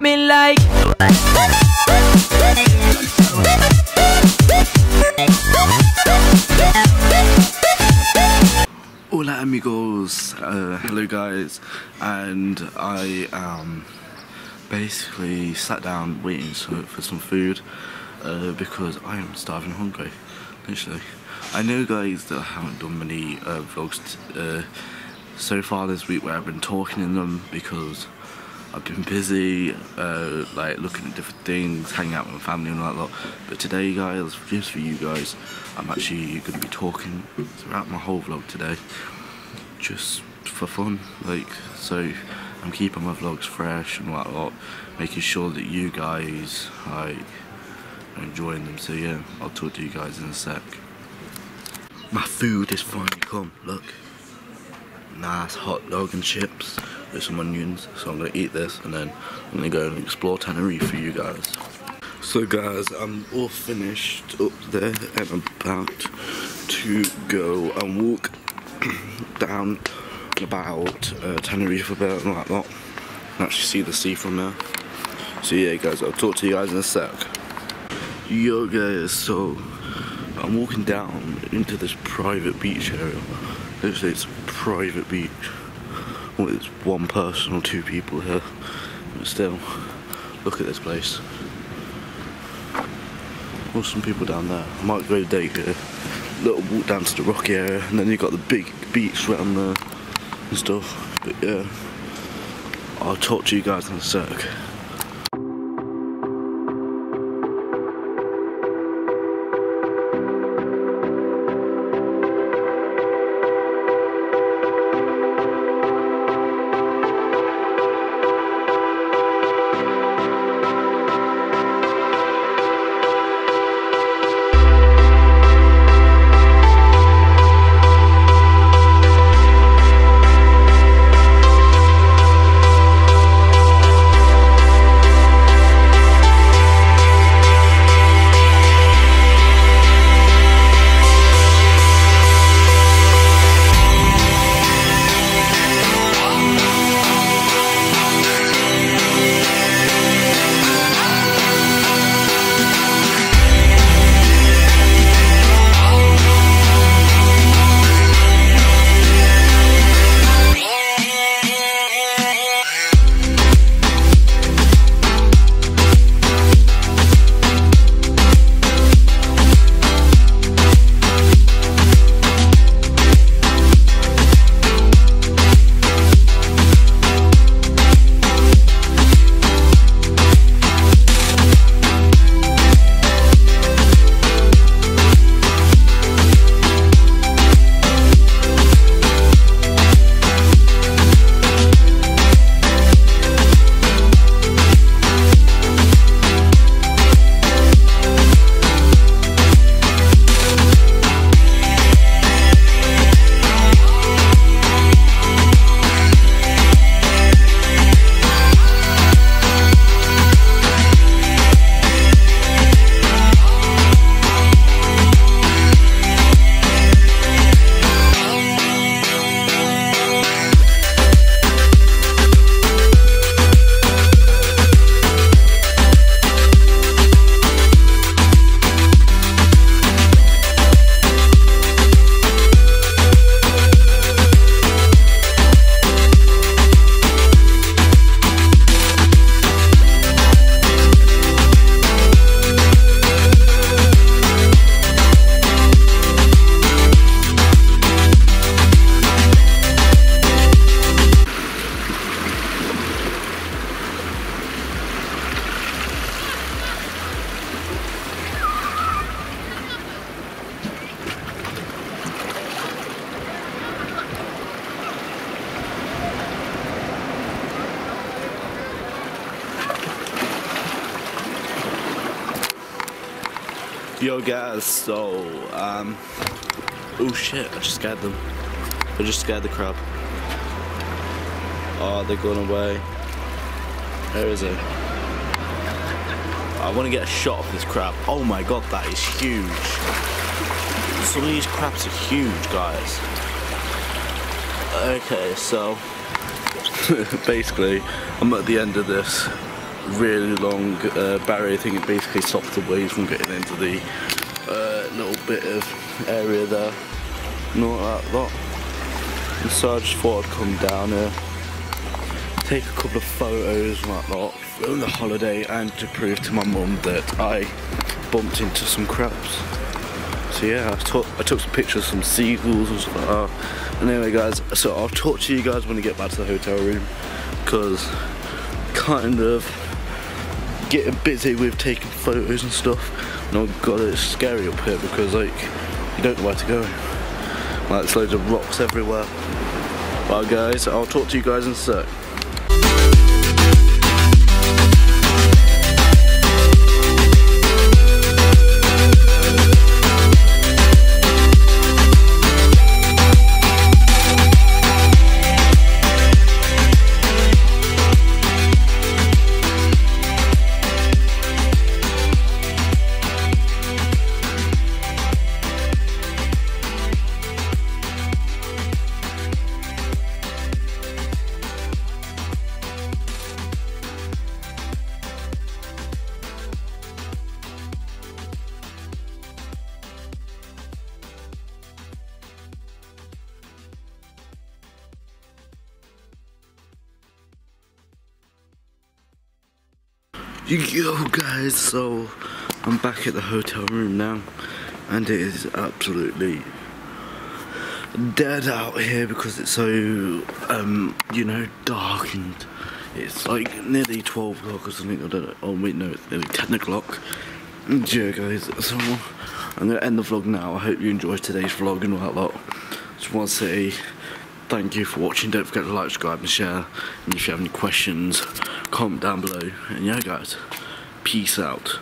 me like. Hola amigos, uh, hello guys, and I basically sat down waiting for some food uh, because I am starving hungry, literally. I know guys that I haven't done many uh, vlogs uh, so far this week where I've been talking in them because I've been busy, uh, like looking at different things, hanging out with my family and all that lot. But today, guys, just for you guys, I'm actually going to be talking throughout my whole vlog today, just for fun. Like, so I'm keeping my vlogs fresh and what lot, making sure that you guys like are enjoying them. So yeah, I'll talk to you guys in a sec. My food is finally come. Look nice hot dog and chips with some onions. So I'm gonna eat this and then I'm gonna go and explore Tenerife for you guys. So guys, I'm all finished up there and I'm about to go and walk down about uh, Tenerife a bit and like that. And actually see the sea from there. So yeah guys, I'll talk to you guys in a sec. Yo guys, so I'm walking down into this private beach area. Literally, it's a private beach. Well, it's one person or two people here. But still, look at this place. There's some people down there. I might go day here. Little walk down to the rocky area, and then you've got the big beach around there and stuff. But yeah, I'll talk to you guys in a sec. Yo guys, so um oh shit, I just scared them. I just scared the crab. Oh, they're going away. Where is it? I want to get a shot of this crab. Oh my god, that is huge. Some of these crabs are huge, guys. Okay, so basically, I'm at the end of this really long uh, barrier thing. It basically stops the waves from getting into the uh, little bit of area there. Not that lot. And so I just thought I'd come down here, take a couple of photos and whatnot on the holiday and to prove to my mum that I bumped into some crabs. So yeah, I took, I took some pictures of some seagulls and stuff like that. And anyway guys, so I'll talk to you guys when I get back to the hotel room because kind of getting busy with taking photos and stuff. Oh god, it's scary up here because like you don't know where to go. Like there's loads of rocks everywhere. Well guys, I'll talk to you guys in a sec. Yo guys, so I'm back at the hotel room now and it is absolutely dead out here because it's so um you know dark and it's like nearly 12 o'clock or something I don't know oh wait no it's nearly 10 o'clock. Yeah guys so I'm gonna end the vlog now. I hope you enjoyed today's vlog and all that lot. Just want to say thank you for watching. Don't forget to like subscribe and share. And if you have any questions comment down below. And yeah guys peace out